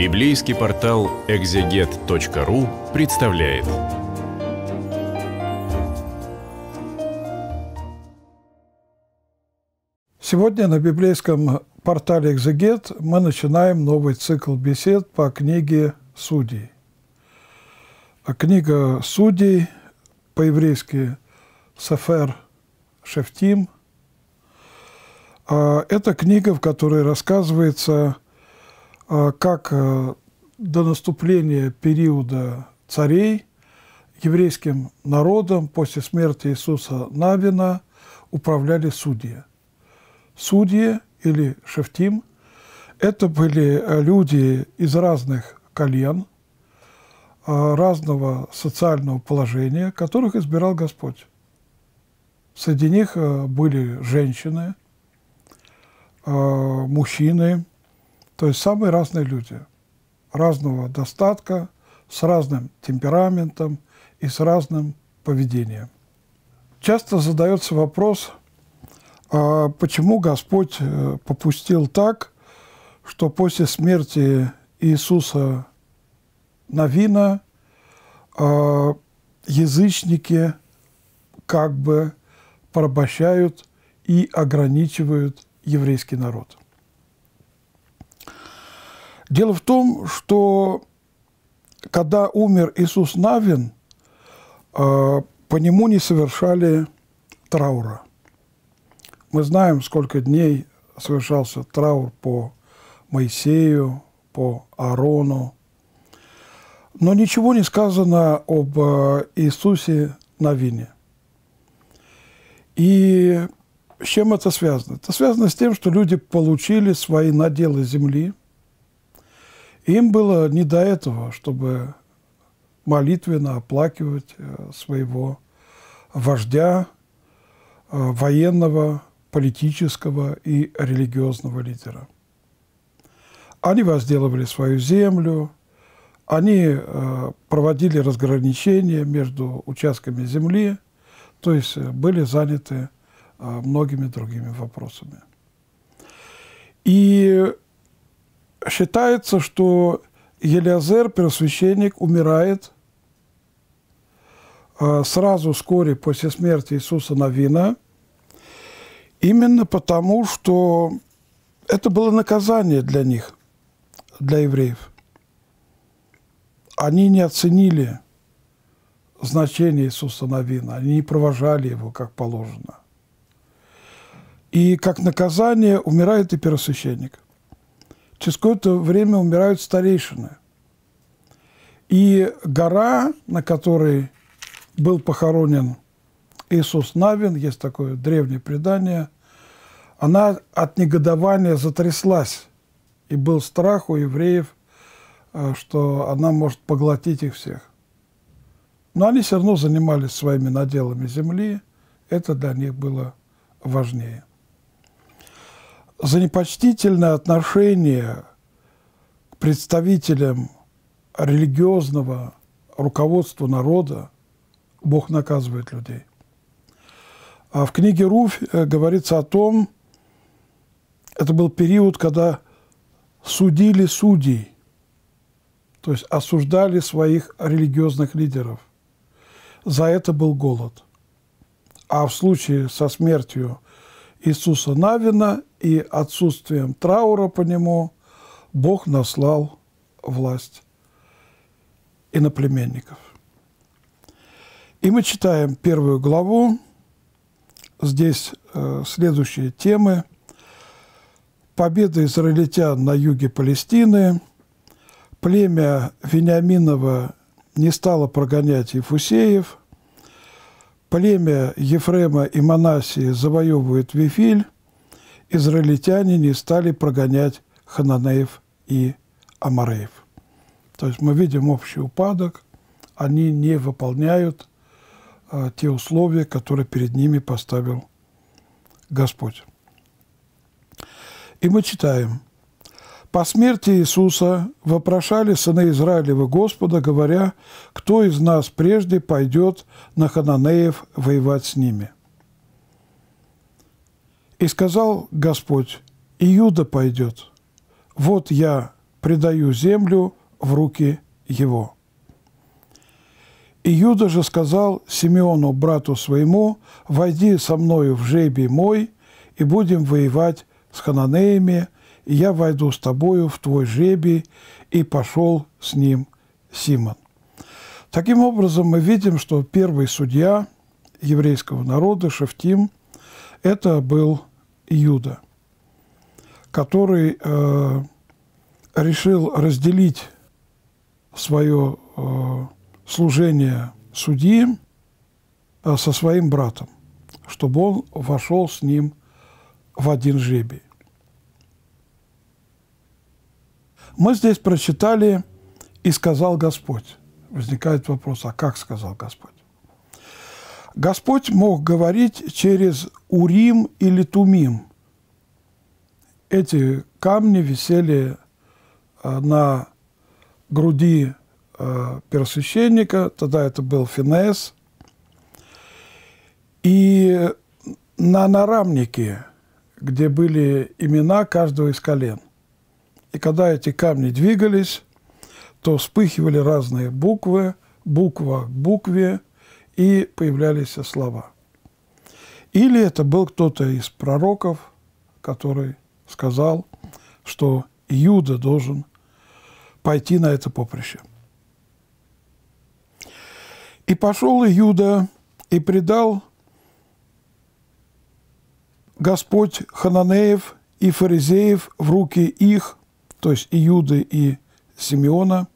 Библейский портал экзегет.ру представляет. Сегодня на библейском портале «Экзегет» мы начинаем новый цикл бесед по книге «Судей». А книга «Судей» по-еврейски «Сефер Шефтим» а это книга, в которой рассказывается, как а, до наступления периода царей еврейским народом после смерти Иисуса Навина управляли судьи. Судьи или шефтим – это были люди из разных колен, разного социального положения, которых избирал Господь. Среди них были женщины, мужчины, то есть самые разные люди, разного достатка, с разным темпераментом и с разным поведением. Часто задается вопрос, а почему Господь э, попустил так, что после смерти Иисуса Навина а, язычники как бы порабощают и ограничивают еврейский народ. Дело в том, что когда умер Иисус Навин, э, по нему не совершали траура. Мы знаем, сколько дней совершался траур по Моисею, по Аарону. Но ничего не сказано об э, Иисусе Навине. И с чем это связано? Это связано с тем, что люди получили свои наделы земли – им было не до этого, чтобы молитвенно оплакивать э, своего вождя, э, военного, политического и религиозного лидера. Они возделывали свою землю, они э, проводили разграничения между участками земли, то есть были заняты многими другими вопросами. И считается, что Елиазер, первосвященник, умирает а, сразу вскоре после смерти Иисуса Навина, именно потому, что это было наказание для них, для евреев. Они не оценили значение Иисуса Навина, они не провожали его как положено. И как наказание умирает и первосвященник – через какое-то время умирают старейшины. И гора, на которой был похоронен Иисус Навин, есть такое древнее предание, она от негодования затряслась. И был страх у евреев, э, что она может поглотить их всех. Но они все равно занимались своими наделами земли, это для них было важнее за непочтительное отношение к представителям религиозного руководства народа Бог наказывает людей. А в книге Руфь э, говорится о том, это был период, когда судили судей, то есть осуждали своих религиозных лидеров. За это был голод. А в случае со смертью Иисуса Навина и отсутствием траура по нему Бог наслал власть иноплеменников. И мы читаем первую главу. Здесь э, следующие темы. Победа израильтян на юге Палестины. Племя Вениаминова не стало прогонять Ефусеев. Племя Ефрема и Манасии завоевывает Вифиль израильтяне не стали прогонять хананеев и амареев. То есть мы видим общий упадок, они не выполняют э, те условия, которые перед ними поставил Господь. И мы читаем. «По смерти Иисуса вопрошали сыны Израилева Господа, говоря, кто из нас прежде пойдет на хананеев воевать с ними?» И сказал Господь, Иуда пойдет. Вот я предаю землю в руки его». Иуда же сказал Симеону, брату своему, «Войди со мною в жебий мой, и будем воевать с хананеями, и я войду с тобою в твой жебий». И пошел с ним Симон. Таким образом, мы видим, что первый судья еврейского народа, Шефтим, это был Иуда, который э, решил разделить свое э, служение судьи э, со своим братом, чтобы он вошел с ним в один жребий. Мы здесь прочитали «И сказал Господь». Возникает вопрос, а как сказал Господь? Господь мог говорить через Урим или Тумим. Эти камни висели э, на груди э, первосвященника, тогда это был Финес. И на нарамнике, где были имена каждого из колен. И когда эти камни двигались, то вспыхивали разные буквы, буква к букве, и появлялись слова. Или это был кто-то из пророков, который сказал, что Иуда должен пойти на это поприще. И пошел Иуда и предал Господь Хананеев и фаризеев в руки их, то есть Иуды и Симеона,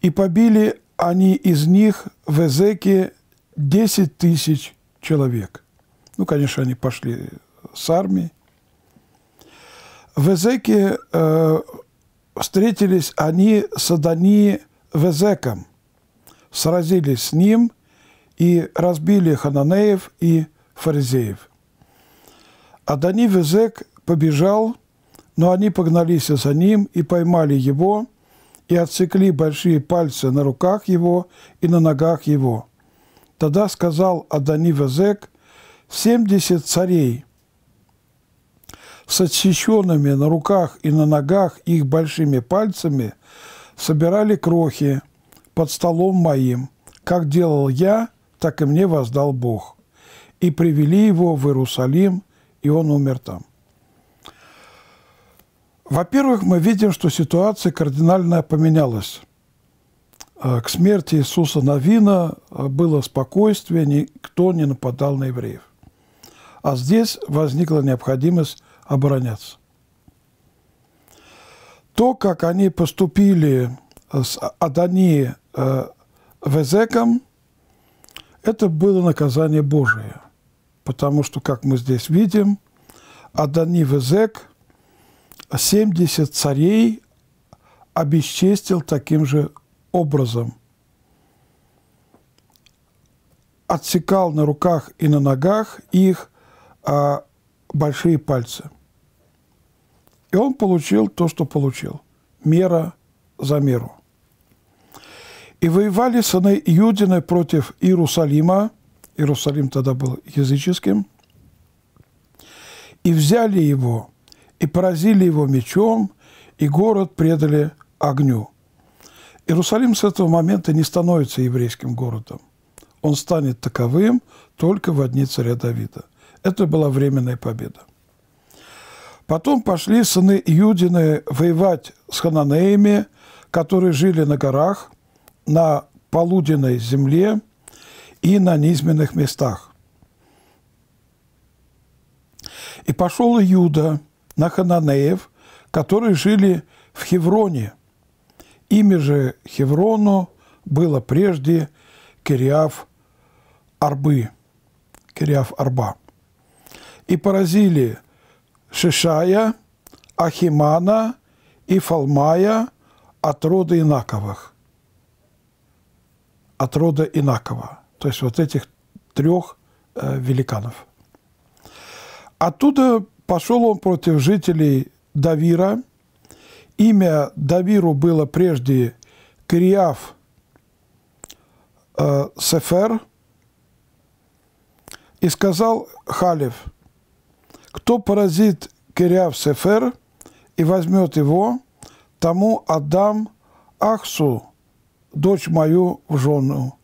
и побили они из них в Эзеке 10 тысяч человек. Ну, конечно, они пошли с армией. В Эзеке э, встретились они с Адани Везеком, сразились с ним и разбили хананеев и фаризеев. Адани Везек побежал, но они погнались за ним и поймали его, и отсекли большие пальцы на руках его и на ногах его. Тогда сказал Адани Везек, семьдесят царей с отсеченными на руках и на ногах их большими пальцами собирали крохи под столом моим. Как делал я, так и мне воздал Бог. И привели его в Иерусалим, и он умер там. Во-первых, мы видим, что ситуация кардинально поменялась. К смерти Иисуса Навина было спокойствие, никто не нападал на евреев. А здесь возникла необходимость обороняться. То, как они поступили с Адани Везеком, это было наказание Божие. Потому что, как мы здесь видим, Адани Везек 70 царей обесчестил таким же образом. Отсекал на руках и на ногах их а, большие пальцы. И он получил то, что получил. Мера за меру. И воевали сыны Иудины против Иерусалима. Иерусалим тогда был языческим. И взяли его, и поразили его мечом, и город предали огню. Иерусалим с этого момента не становится еврейским городом. Он станет таковым только в дни царя Давида. Это была временная победа. Потом пошли сыны Иудины воевать с хананеями, которые жили на горах, на полуденной земле и на низменных местах. И пошел Иуда на хананеев, которые жили в Хевроне. Имя же Хеврону было прежде Кириав Арбы, Кириав Арба. И поразили Шишая, Ахимана и Фалмая от рода Инаковых. От рода Инакова. То есть вот этих трех э, великанов. Оттуда пошел он против жителей Давира. Имя Давиру было прежде Кириав э, Сефер. И сказал Халев – кто поразит Кириав Сефер и возьмет его, тому отдам Ахсу, дочь мою, в жену.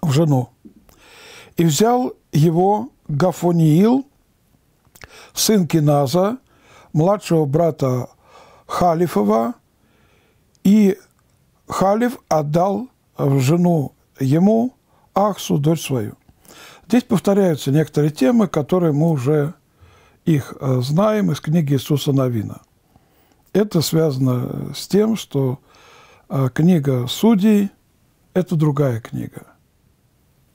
В жену. И взял его Гафониил, сын Киназа, младшего брата Халифова, и Халиф отдал в жену ему Ахсу, дочь свою. Здесь повторяются некоторые темы, которые мы уже их э, знаем из книги Иисуса Новина. Это связано с тем, что э, книга Судей – это другая книга.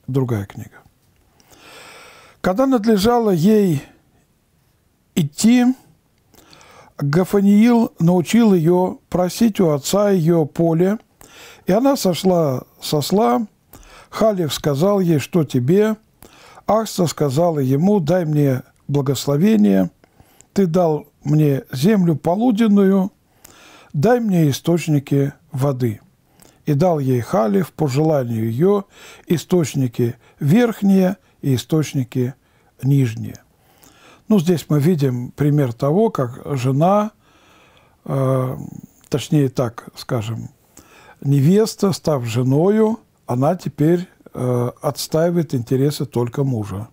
Другая книга. Когда надлежало ей идти, Гафаниил научил ее просить у отца ее поле, и она сошла со сла. Халев сказал ей, что тебе. Ахса сказала ему, дай мне благословение, ты дал мне землю полуденную, дай мне источники воды. И дал ей Халев по желанию ее источники верхние и источники нижние. Ну, здесь мы видим пример того, как жена, э, точнее так скажем, невеста, став женою, она теперь э, отстаивает интересы только мужа.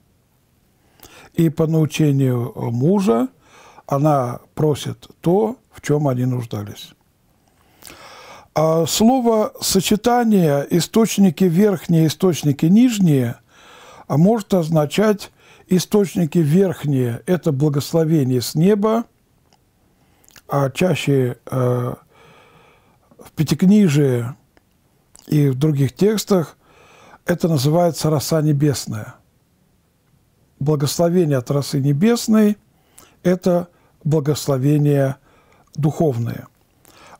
И по научению мужа она просит то, в чем они нуждались. А слово сочетание источники верхние, источники нижние а может означать источники верхние – это благословение с неба, а чаще э, в Пятикнижии и в других текстах это называется роса небесная. Благословение от росы небесной – это благословение духовное.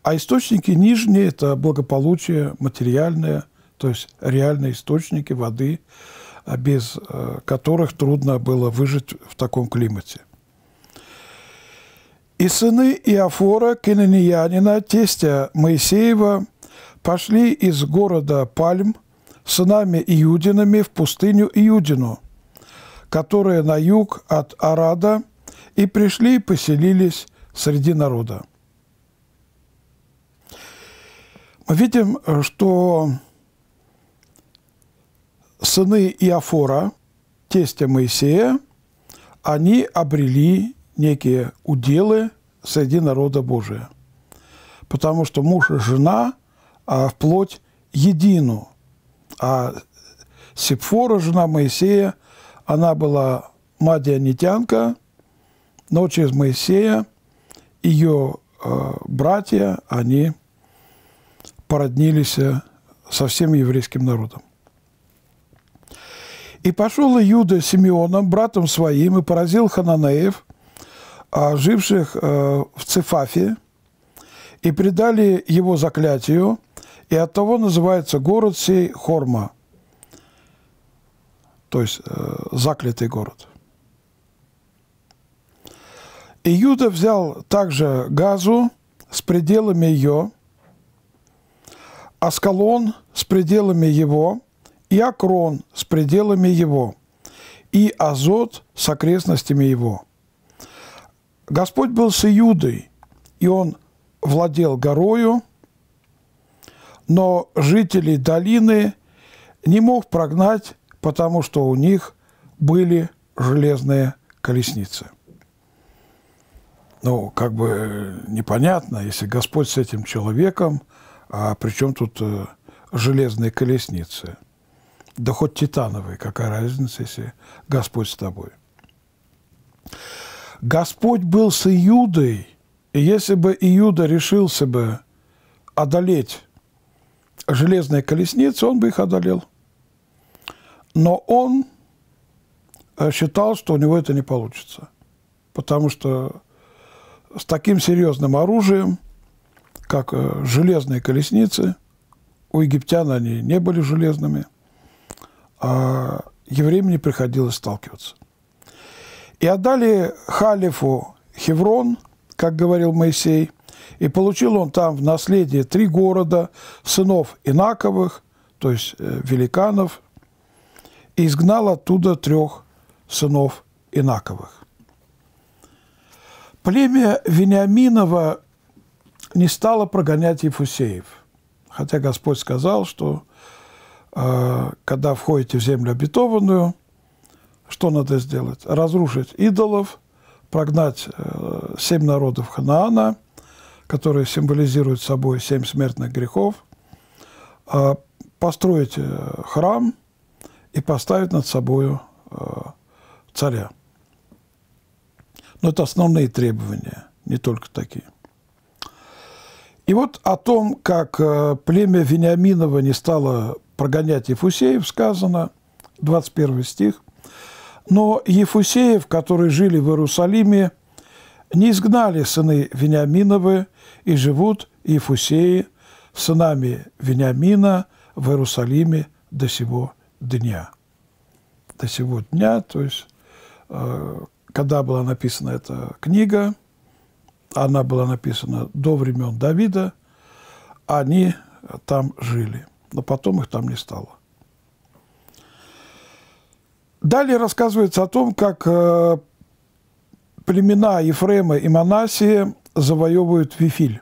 А источники нижние – это благополучие материальное, то есть реальные источники воды – без э, которых трудно было выжить в таком климате. И сыны Иофора, кинаниянина, тестя Моисеева, пошли из города Пальм сынами Иудинами в пустыню Иудину, которая на юг от Арада, и пришли и поселились среди народа. Мы видим, что сыны Иофора, тестя Моисея, они обрели некие уделы среди народа Божия. Потому что муж и жена а вплоть едину. А Сепфора, жена Моисея, она была мадианитянка, но через Моисея ее э, братья, они породнились со всем еврейским народом. И пошел Иуда Симеоном, братом своим, и поразил Хананеев, а, живших э, в Цефафе, и предали его заклятию, и от того называется город сей Хорма, то есть э, заклятый город. Иуда взял также Газу с пределами ее, Аскалон с пределами его – и Акрон с пределами его, и Азот с окрестностями его. Господь был с Иудой, и он владел горою, но жителей долины не мог прогнать, потому что у них были железные колесницы. Ну, как бы непонятно, если Господь с этим человеком, а при чем тут э, железные колесницы – да хоть титановые, какая разница, если Господь с тобой. Господь был с Иудой, и если бы Иуда решился бы одолеть железные колесницы, он бы их одолел. Но он э, считал, что у него это не получится. Потому что с таким серьезным оружием, как э, железные колесницы, у египтян они не были железными – а евреям не приходилось сталкиваться. И отдали Халифу Хеврон, как говорил Моисей, и получил он там в наследие три города, сынов Инаковых, то есть э, великанов, и изгнал оттуда трех сынов Инаковых. Племя Вениаминова не стала прогонять Ефусеев. Хотя Господь сказал, что когда входите в землю обетованную, что надо сделать? Разрушить идолов, прогнать э, семь народов Ханаана, которые символизируют собой семь смертных грехов, э, построить э, храм и поставить над собой э, царя. Но это основные требования, не только такие. И вот о том, как племя Вениаминова не стало прогонять Ефусеев, сказано, 21 стих. «Но Ефусеев, которые жили в Иерусалиме, не изгнали сыны Вениаминовы, и живут Ефусеи сынами Вениамина в Иерусалиме до сего дня». До сего дня, то есть э, когда была написана эта книга, она была написана до времен Давида, они там жили, но потом их там не стало. Далее рассказывается о том, как э, племена Ефрема и Манасия завоевывают Вифиль.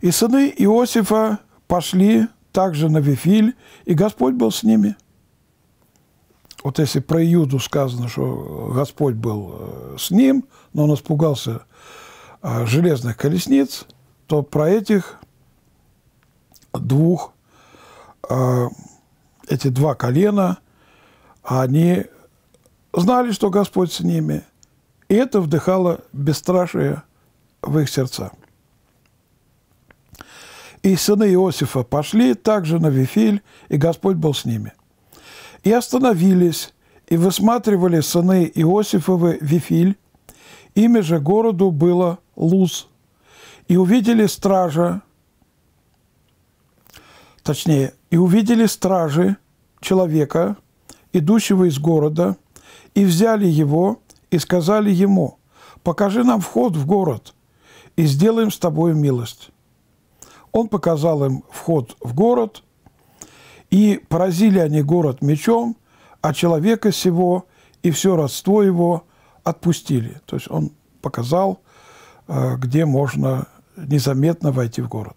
И сыны Иосифа пошли также на Вифиль, и Господь был с ними – вот если про Иуду сказано, что Господь был э, с ним, но он испугался э, железных колесниц, то про этих двух, эти два колена, они знали, что Господь с ними, и это вдыхало бесстрашие в их сердца. И сыны Иосифа пошли также на Вифиль, и Господь был с ними – и остановились, и высматривали сыны Иосифовы Вифиль. Имя же городу было Луз. И увидели стража, точнее, и увидели стражи человека, идущего из города, и взяли его, и сказали ему, покажи нам вход в город, и сделаем с тобой милость. Он показал им вход в город, и поразили они город мечом, а человека сего и все родство его отпустили. То есть он показал, э, где можно незаметно войти в город.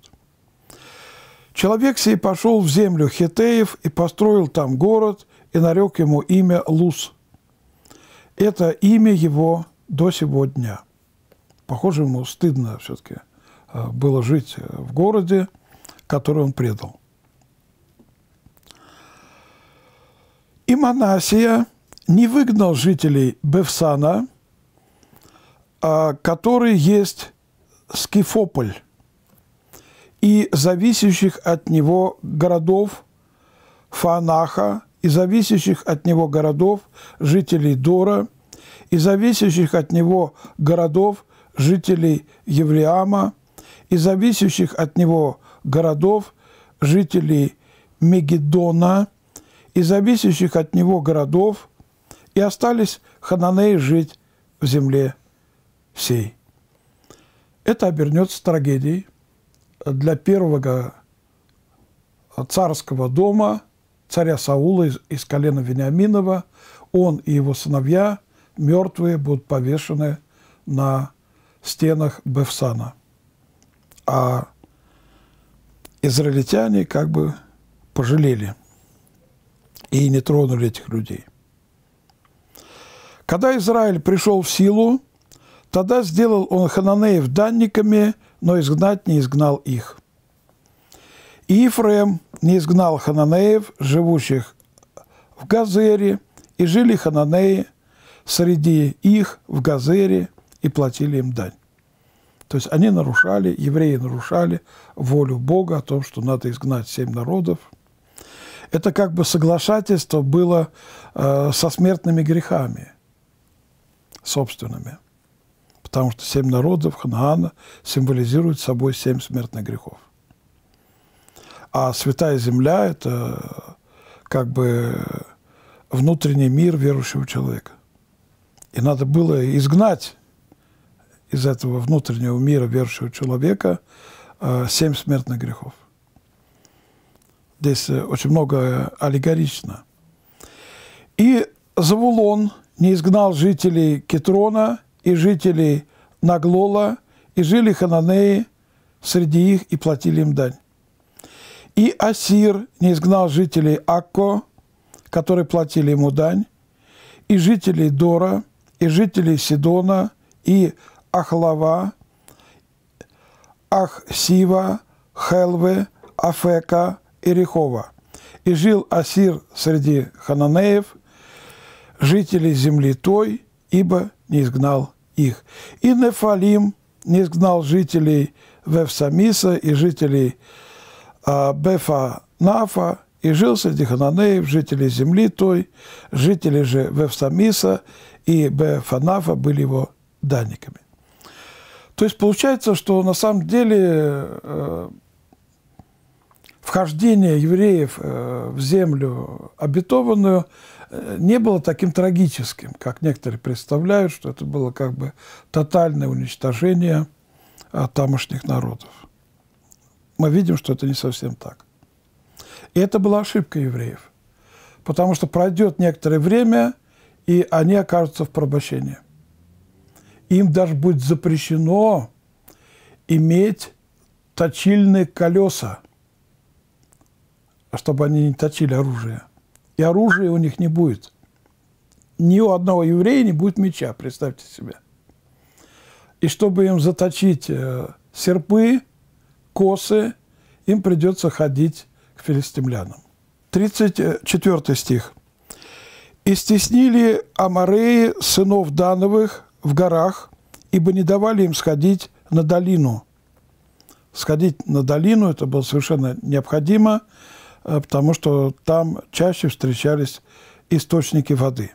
Человек сей пошел в землю Хетеев и построил там город, и нарек ему имя Лус. Это имя его до сего дня. Похоже, ему стыдно все-таки э, было жить в городе, который он предал. И Манасия не выгнал жителей Бевсана, а, который есть Скифополь, и зависящих от него городов Фанаха, и зависящих от него городов жителей Дора, и зависящих от него городов жителей Евлеама, и зависящих от него городов жителей Мегедона – и зависящих от него городов, и остались хананеи жить в земле всей. Это обернется трагедией для первого царского дома, царя Саула из, из колена Вениаминова. Он и его сыновья, мертвые, будут повешены на стенах Бефсана. А израильтяне как бы пожалели – и не тронули этих людей. Когда Израиль пришел в силу, тогда сделал он хананеев данниками, но изгнать не изгнал их. И Ефрем не изгнал хананеев, живущих в Газере, и жили хананеи среди их в Газере и платили им дань. То есть они нарушали, евреи нарушали волю Бога о том, что надо изгнать семь народов – это как бы соглашательство было э, со смертными грехами собственными. Потому что семь народов Ханаана символизируют собой семь смертных грехов. А святая земля – это как бы внутренний мир верующего человека. И надо было изгнать из этого внутреннего мира верующего человека э, семь смертных грехов. Здесь э, очень много аллегорично. И Завулон не изгнал жителей Кетрона и жителей Наглола, и жили хананеи среди их и платили им дань. И Асир не изгнал жителей Акко, которые платили ему дань, и жителей Дора, и жителей Сидона, и Ахлава, Ахсива, Хелвы, Афека и Рехова. И жил Асир среди хананеев, жителей земли той, ибо не изгнал их. И Нефалим не изгнал жителей Вевсамиса и жителей а, Бефа Нафа, и жил среди хананеев, жителей земли той, жители же Вевсамиса и Бефанафа были его данниками. То есть получается, что на самом деле э, вхождение евреев э, в землю обетованную не было таким трагическим, как некоторые представляют, что это было как бы тотальное уничтожение тамошних народов. Мы видим, что это не совсем так. И это была ошибка евреев, потому что пройдет некоторое время, и они окажутся в порабощении им даже будет запрещено иметь точильные колеса, чтобы они не точили оружие. И оружия у них не будет. Ни у одного еврея не будет меча, представьте себе. И чтобы им заточить э, серпы, косы, им придется ходить к филистимлянам. 34 стих. «И стеснили Амареи сынов Дановых в горах, ибо не давали им сходить на долину. Сходить на долину это было совершенно необходимо, потому что там чаще встречались источники воды.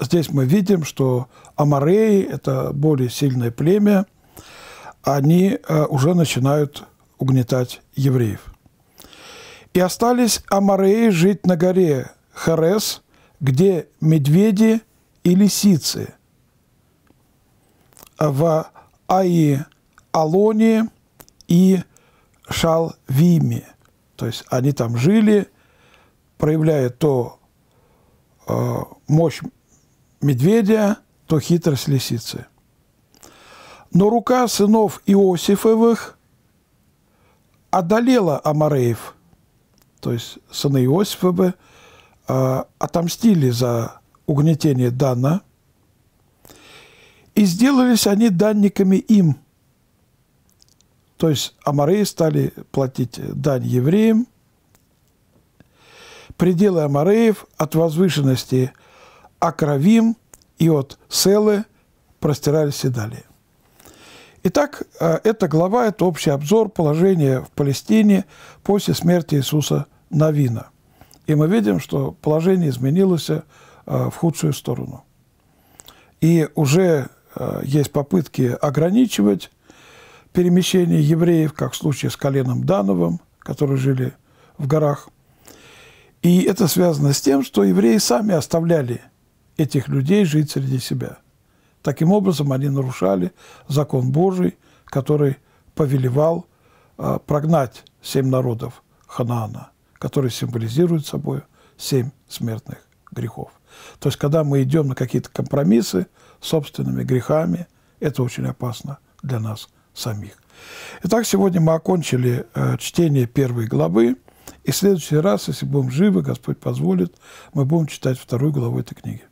Здесь мы видим, что Амареи – это более сильное племя, они э, уже начинают угнетать евреев. И остались Амареи жить на горе Херес, где медведи и лисицы – в Аи Алоне и Шалвиме. То есть они там жили, проявляя то э, мощь медведя, то хитрость лисицы. Но рука сынов Иосифовых одолела Амареев, то есть сыны Иосифовы, э, отомстили за угнетение Дана – и сделались они данниками им. То есть Амареи стали платить дань евреям. Пределы Амареев от возвышенности Акравим и от Селы простирались и далее. Итак, э, эта глава – это общий обзор положения в Палестине после смерти Иисуса Навина. И мы видим, что положение изменилось э, в худшую сторону. И уже Э, есть попытки ограничивать перемещение евреев, как в случае с коленом Дановым, которые жили в горах. И это связано с тем, что евреи сами оставляли этих людей жить среди себя. Таким образом, они нарушали закон Божий, который повелевал э, прогнать семь народов Ханаана, которые символизируют собой семь смертных грехов. То есть, когда мы идем на какие-то компромиссы, собственными грехами, это очень опасно для нас самих. Итак, сегодня мы окончили э, чтение первой главы, и в следующий раз, если будем живы, Господь позволит, мы будем читать вторую главу этой книги.